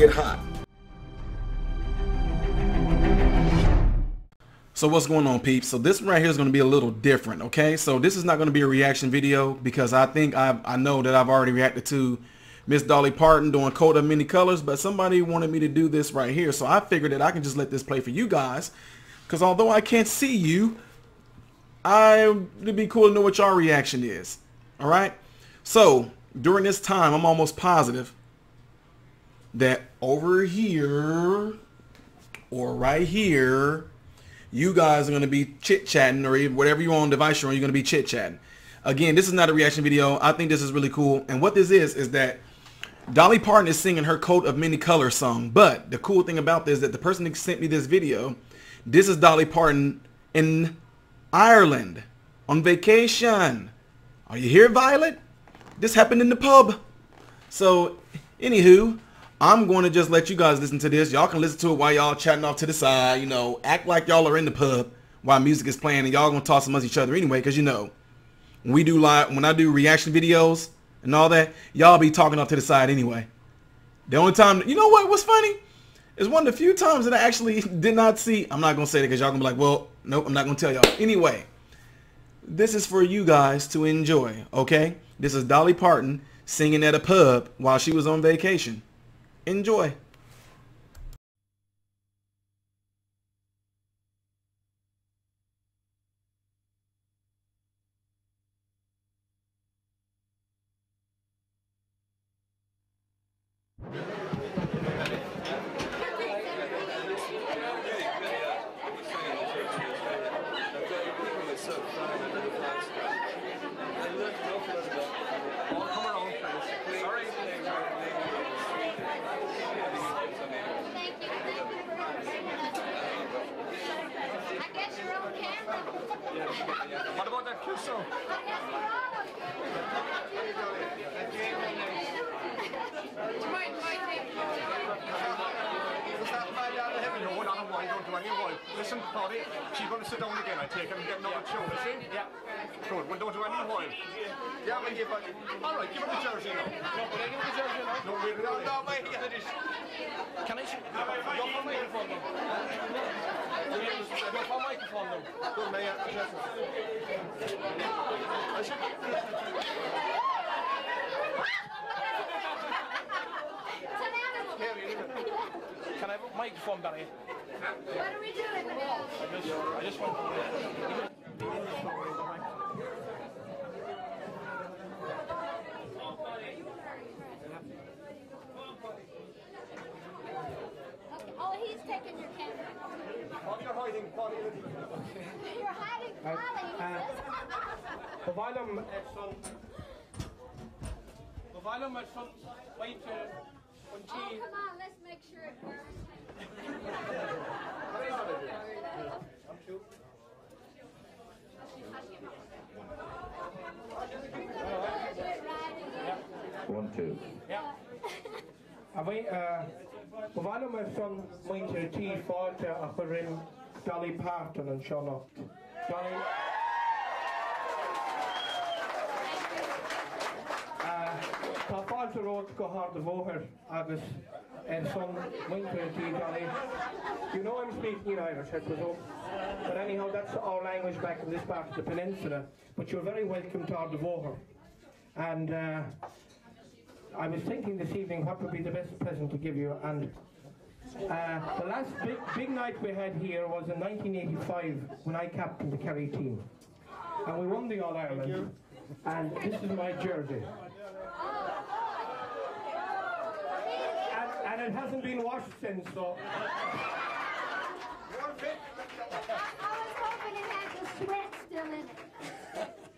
get hot. So what's going on peeps? So this right here is going to be a little different, okay? So this is not going to be a reaction video because I think I I know that I've already reacted to Miss Dolly Parton doing Coat of Many Colors, but somebody wanted me to do this right here. So I figured that I can just let this play for you guys because although I can't see you, I it'd be cool to know what your reaction is. All right? So during this time, I'm almost positive that over here or right here you guys are going to be chit-chatting or whatever you're on device you're on, you're going to be chit-chatting. Again, this is not a reaction video. I think this is really cool. And what this is, is that Dolly Parton is singing her Coat of Many Colors song. But the cool thing about this is that the person that sent me this video, this is Dolly Parton in Ireland on vacation. Are you here, Violet? This happened in the pub. So, anywho, I'm going to just let you guys listen to this. Y'all can listen to it while y'all chatting off to the side. You know, act like y'all are in the pub while music is playing, and y'all gonna toss amongst each other anyway. Cause you know, when we do live, when I do reaction videos and all that, y'all be talking off to the side anyway. The only time, you know what? What's funny is one of the few times that I actually did not see. I'm not gonna say that because y'all gonna be like, well, nope, I'm not gonna tell y'all. Anyway, this is for you guys to enjoy. Okay, this is Dolly Parton singing at a pub while she was on vacation. Enjoy. What about that kiss song? Listen, Paídi, she's going to sit down again, I take her and get another tune, is she? Yeah. Good, well don't do any while. Yeah, I mean, give her... All right, give her the jersey now. No, but I give her the jersey now. No, really, no, no, wait, yeah, it is. Can I... Go for microphone now. Go for microphone now. Good, man, yeah, I should... Can I have a microphone, Barry? What are we doing now? I just, I just want. Okay. Oh, he's taking your camera. What you're hiding, Paídi? You're hiding Uh, Polly. Providem er sånn Providem er sånn Wait til oh, come on. Let's make sure it works. One, two. Ja. A bhí bhhaile mar son muinte tí fáilte a chu rim Dolly Parton an seonacht. Dolly Tá fáilte rót go hard a bhóthir agus ar son muinte tí Dolly. You know I'm speaking in Irish, I presume. But anyhow, that's our language back in this part of the peninsula. But you're very welcome to our Devoher. And uh, I was thinking this evening what would be the best present to give you, and uh, the last big, big night we had here was in 1985 when I captained the Kerry team, and we won the All Ireland. And this is my jersey, and, and it hasn't been washed since. So I was hoping it had the sweat still in it.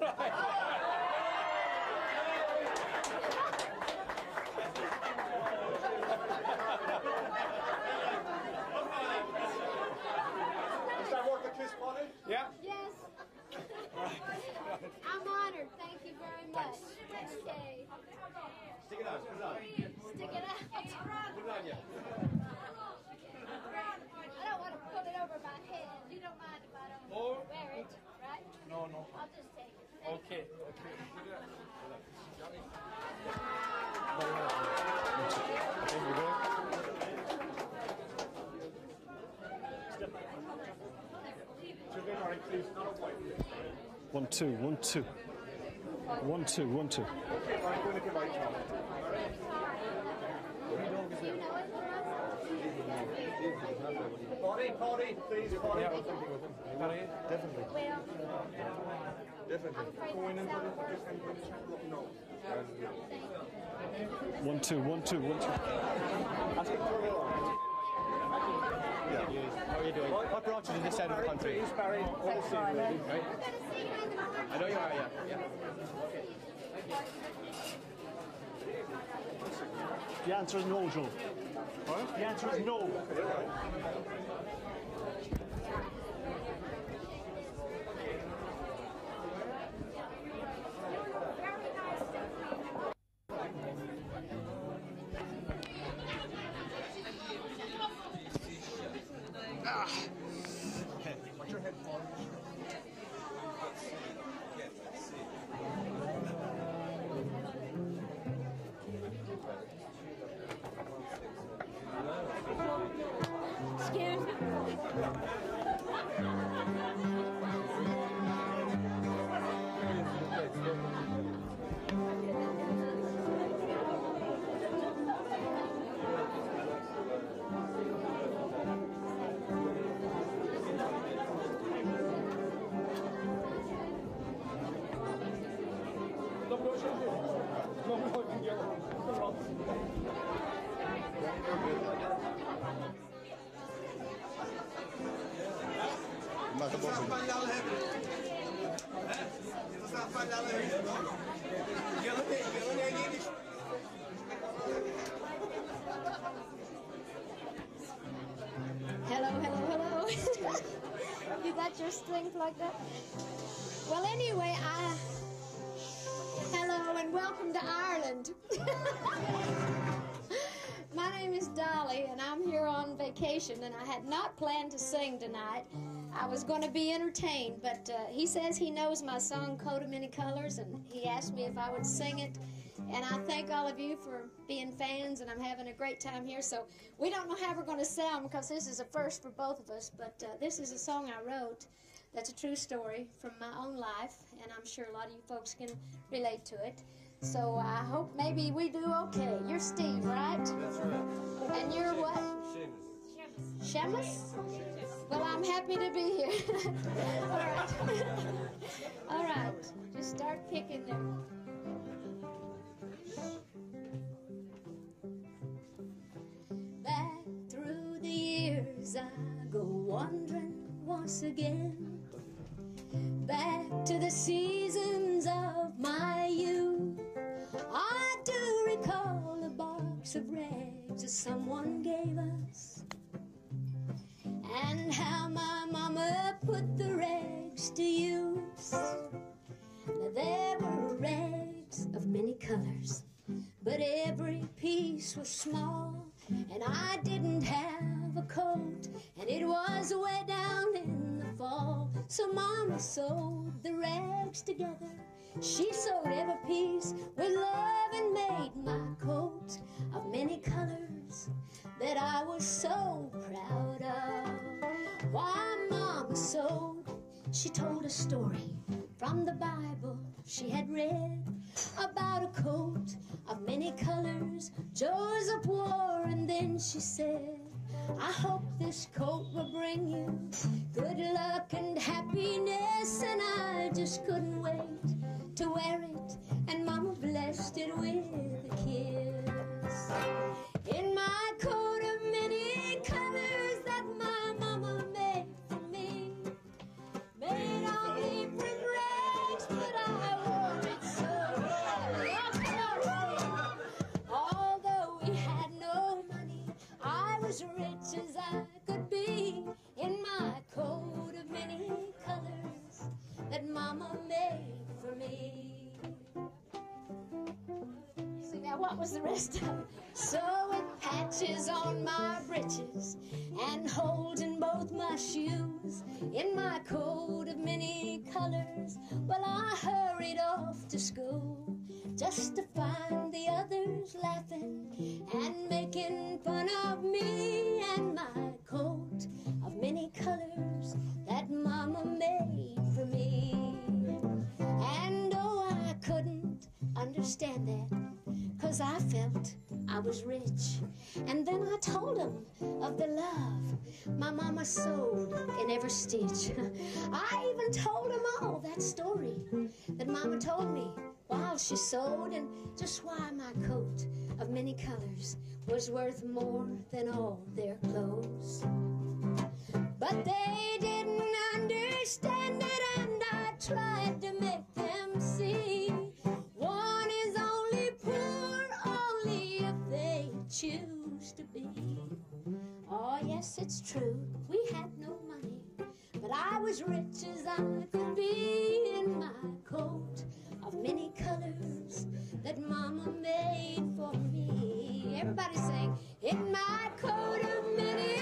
Does Stick it out. I don't want to put it over my head. You don't mind if I don't or, wear it, right? No, no. I'll just take it. Okay, okay. One, two, one, two. One, two, one, two. Okay, I'm going to give Party, party, please, party. Yeah, definitely. Well, Definitely. I'm afraid that's not. One, two, one, two, one, two. How are you doing? I brought you to this side of the country. Please, Barry. All see you, really, right? I'm gonna see you in the morning. I know you are, yeah. yeah. The answer is no, Joe. The answer is no. Excuse Hello, hello, hello. you got your strength like that? Well, anyway, I. Hello and welcome to Ireland. My name is Dolly, and I'm here on vacation, and I had not planned to sing tonight. I was going to be entertained, but uh, he says he knows my song Coat of Many Colors, and he asked me if I would sing it. And I thank all of you for being fans, and I'm having a great time here. So we don't know how we're going to sound because this is a first for both of us, but uh, this is a song I wrote that's a true story from my own life, and I'm sure a lot of you folks can relate to it. So I hope maybe we do okay. You're Steve, right? That's right. And you're what? Shemus. Well, I'm happy to be here. All right. All right. Just start picking there. Back through the years, I go wandering once again. Back to the seasons that someone gave us. And how my mama put the rags to use. There were rags of many colors, but every piece was small. And I didn't have a coat, and it was way down in the fall. So Mama sewed the rags together. She sewed every piece with love and made my coat of many colors that I was so proud of. Why Mama sewed, she told a story from the Bible she had read about a coat of many colors Joseph wore, and then she said, I hope this coat will bring you good luck and happiness. And I just couldn't wait to wear it, and Mama blessed it with a kiss. In my was the rest of it. Sewing patches on my breeches and holding both my shoes in my coat of many colors. Well, I hurried off to school just to find the others laughing and making fun of me and my coat of many colors that Mama made for me. And oh, I couldn't understand that. Cause I felt I was rich. And then I told them of the love my mama sewed in every stitch. I even told them all that story that mama told me while she sewed and just why my coat of many colors was worth more than all their clothes. But they didn't understand it, and I tried to make them see. used to be. Oh, yes, it's true, we had no money, but I was rich as I could be in my coat of many colors that Mama made for me. Everybody sang, in my coat of many